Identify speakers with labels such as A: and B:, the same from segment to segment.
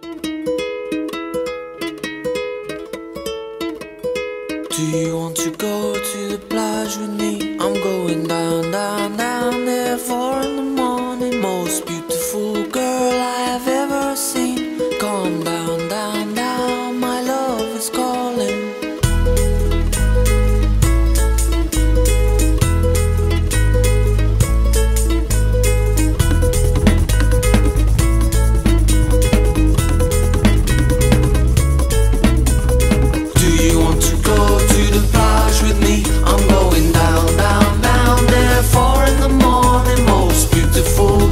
A: Do you want to go to the plage with me? I'm going down, down, down.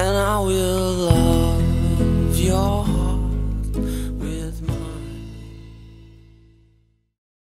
A: and I will love your